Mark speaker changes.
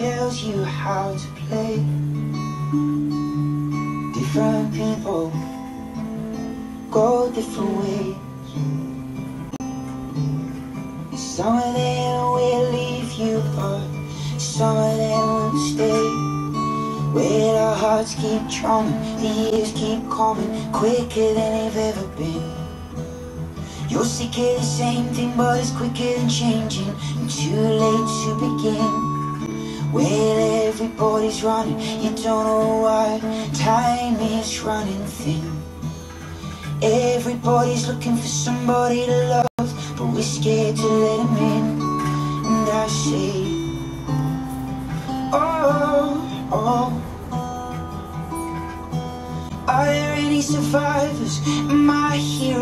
Speaker 1: tells you how to play. Different people go different ways. Some of them will leave you, but some of them will stay. Where our hearts keep drumming, the years keep coming quicker than they've ever been. You're sick of the same thing, but it's quicker than changing. And too late to begin. Everybody's running, you don't know why. Time is running thin. Everybody's looking for somebody to love, but we're scared to let them in. And I say, Oh, oh. Are there any survivors? A hero?